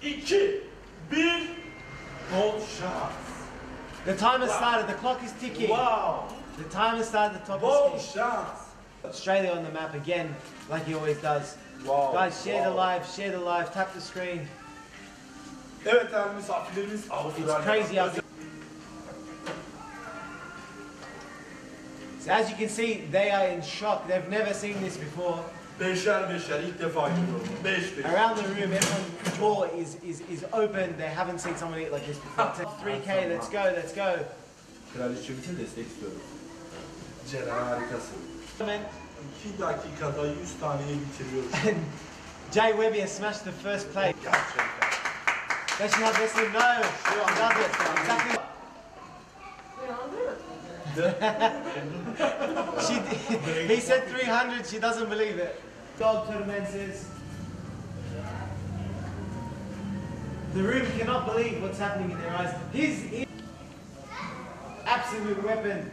2, 1. Bol şans. The timer started. The clock is ticking. Wow. The timer started. The top is ticking. şans. Australia on the map again, like he always does. Wow. Guys, share the live. Share the live. Tap the screen. Evet değerli misafirlerimiz Avustralya. It's crazy. So as you can see, they are in shock. They've never seen this before. Beşer beşer ilk defa görüyorum. 5 5. Around the room, everyone's door is, is, is open. They haven't seen someone eat like this before. 3K, let's go, let's go. Kraliçemize destek istiyorum. Ceren harikasın. And 2 dakikada 100 taneyi bitiriyoruz. Jay Webby has smashed the first plate. Gerçekten. Let's not listen, no. She does it. Exactly. She, did- he said 300, she doesn't believe it. Dog tormences. The room cannot believe what's happening in their eyes. His is absolute weapon.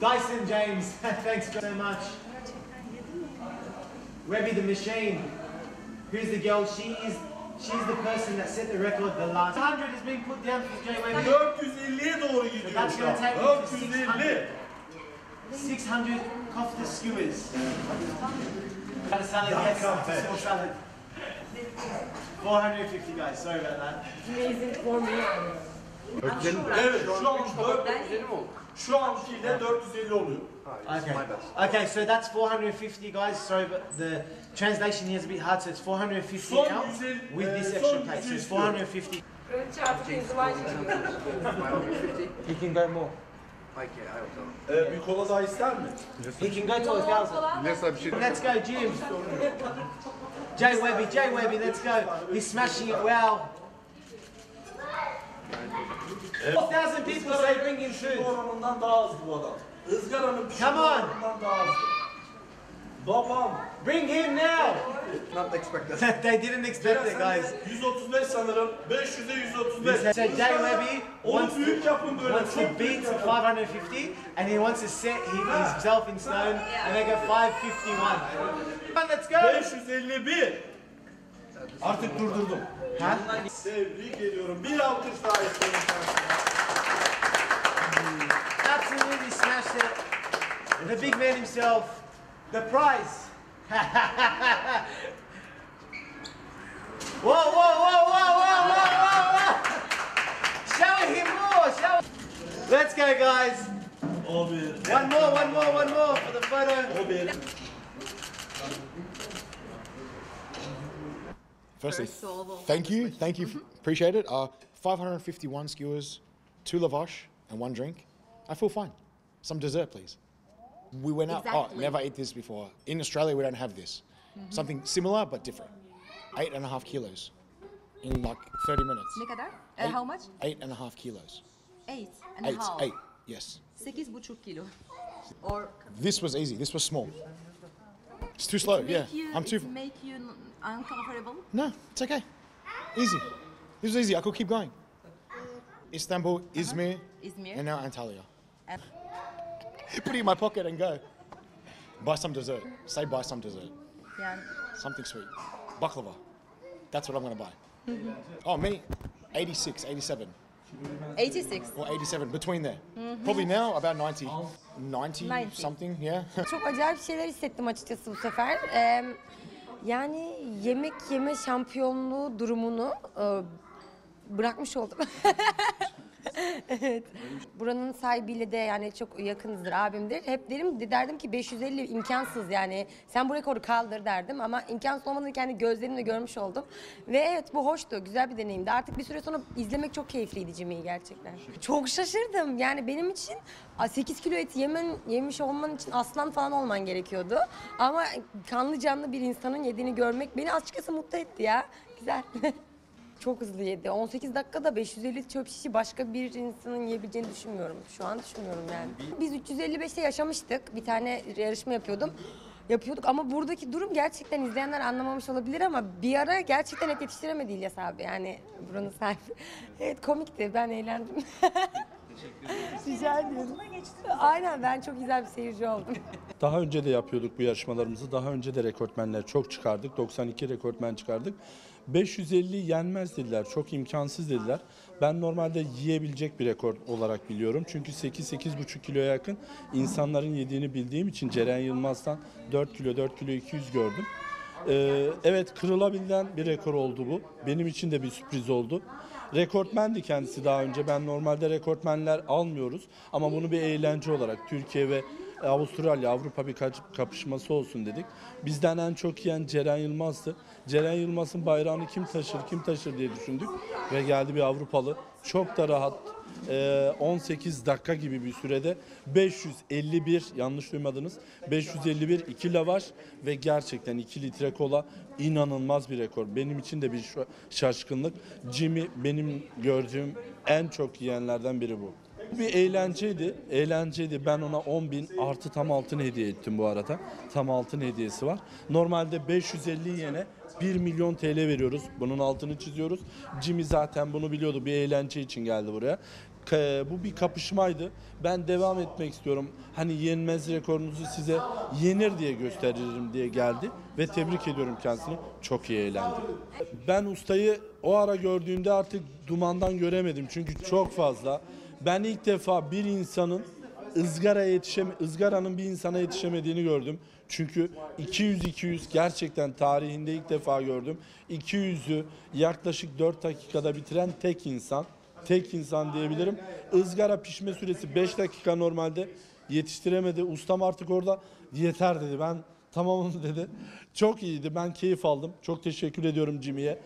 Dyson James, thanks so much. Webby the machine. Who's the girl? She is she's the person that set the record the last 100 has been put down for Jay Webby. 450'ye doğru gidiyor That's gonna an. take me to 450. 600 kofta skewers. Got a salad, yes, small salad. 450 guys, sorry about that. Amazing for me. Evet şu an 4, şu ankiyle 450 oluyor. Okay. Okay, so that's 450 guys. Sorry, but the translation here is a bit hard, so it's 450 Son now with this extra son plate. So it's 450. Kraliçe artık inziva çekiyor. He can go more. Ee, bir kola daha ister mi? He can go to a thousand. Let's go, Jim. Jay Webby, Jay Webby, let's go. He's smashing it well. 4,000 people say bring him Pişirme food. oranından daha hızlı bu adam. Izgaranın pişirme Come on. oranından daha hızlı. Babam. Bring him now. Not expect that. they didn't expect it, guys. 135 sanırım. 500'e 135. So Jay Onu wants böyle. wants to beat yapın. 550 and he wants to set he- himself in stone and they go 551. Come on, let's go. 551. Artık durdurdum. Huh? Tebrik ediyorum. Bir alkış daha istiyorum. Absolutely smashed it. The big man himself. The prize. whoa, whoa, whoa, whoa, whoa, whoa, whoa, whoa. Show him more. Show. Let's go, guys. One more, one more, one more for the photo. Firstly, First of all. thank you, thank you, appreciate it. Uh, 551 skewers, two lavash, and one drink. I feel fine. Some dessert, please. We went out. Oh, never ate this before. In Australia, we don't have this. Mm-hmm. Something similar but different. Eight and a half kilos in like 30 minutes. Ne kadar? Uh, eh, how much? Eight and a half kilos. Eight and Eight, a half. eight. Yes. Sekiz buçuk kilo. Or This was easy. This was small. It's too slow. Yeah, you, I'm too. it make you uncomfortable. No, it's okay. Easy. This was easy. I could keep going. Istanbul, Izmir, uh-huh. İzmir. and now Antalya. And- Put it in my pocket and go. Buy some dessert. Say buy some dessert. Yani Something sweet. Baklava. That's what I'm gonna buy. oh, me, 86, 87, 86. or 87, between there. Probably now about 90. 90, 90. something, yeah. Çok acayip şeyler hissettim açıkçası bu sefer. Ee, yani yemek yeme şampiyonluğu durumunu e, bırakmış oldum. evet. Buranın sahibiyle de yani çok yakınızdır, abimdir. Hep derim derdim ki 550 imkansız yani. Sen bu rekoru kaldır derdim ama imkansız olmadığını kendi gözlerimle görmüş oldum. Ve evet bu hoştu, güzel bir deneyimdi. Artık bir süre sonra izlemek çok keyifliydi Jimmy'yi gerçekten. Çok şaşırdım. Yani benim için a, 8 kilo et yemen, yemiş olman için aslan falan olman gerekiyordu. Ama kanlı canlı bir insanın yediğini görmek beni açıkçası mutlu etti ya. Güzel. Çok hızlı yedi. 18 dakikada 550 çöp şişi başka bir insanın yiyebileceğini düşünmüyorum. Şu an düşünmüyorum yani. Biz 355'te yaşamıştık. Bir tane yarışma yapıyordum. Yapıyorduk ama buradaki durum gerçekten izleyenler anlamamış olabilir ama bir ara gerçekten et yetiştiremedi İlyas abi. Yani buranın sahibi. Evet komikti. Ben eğlendim. Rica ediyorum. Aynen ben çok güzel bir seyirci oldum. Daha önce de yapıyorduk bu yarışmalarımızı. Daha önce de rekortmenler çok çıkardık. 92 rekortmen çıkardık. 550 yenmez dediler. Çok imkansız dediler. Ben normalde yiyebilecek bir rekor olarak biliyorum. Çünkü 8-8,5 kiloya yakın insanların yediğini bildiğim için Ceren Yılmaz'dan 4 kilo 4 kilo 200 gördüm. Ee, evet kırılabilen bir rekor oldu bu. Benim için de bir sürpriz oldu. Rekortmendi kendisi daha önce. Ben normalde rekortmenler almıyoruz. Ama bunu bir eğlence olarak Türkiye ve Avustralya, Avrupa bir kapışması olsun dedik. Bizden en çok yiyen Ceren Yılmaz'dı. Ceren Yılmaz'ın bayrağını kim taşır, kim taşır diye düşündük. Ve geldi bir Avrupalı. Çok da rahat, e, 18 dakika gibi bir sürede 551 yanlış duymadınız 551 iki lavaş ve gerçekten 2 litre kola inanılmaz bir rekor. Benim için de bir şaşkınlık. Jimmy benim gördüğüm en çok yiyenlerden biri bu. Bir eğlenceydi. Eğlenceydi. Ben ona 10 bin artı tam altın hediye ettim bu arada. Tam altın hediyesi var. Normalde 550 yene 1 milyon TL veriyoruz. Bunun altını çiziyoruz. Jimmy zaten bunu biliyordu. Bir eğlence için geldi buraya. Bu bir kapışmaydı. Ben devam etmek istiyorum. Hani yenmez rekorunuzu size yenir diye gösteririm diye geldi. Ve tebrik ediyorum kendisini. Çok iyi eğlendi. Ben ustayı o ara gördüğümde artık dumandan göremedim. Çünkü çok fazla. Ben ilk defa bir insanın ızgara yetişem ızgaranın bir insana yetişemediğini gördüm. Çünkü 200-200 gerçekten tarihinde ilk defa gördüm. 200'ü yaklaşık 4 dakikada bitiren tek insan. Tek insan diyebilirim. Izgara pişme süresi 5 dakika normalde yetiştiremedi. Ustam artık orada yeter dedi. Ben tamamım dedi. Çok iyiydi. Ben keyif aldım. Çok teşekkür ediyorum Jimmy'ye.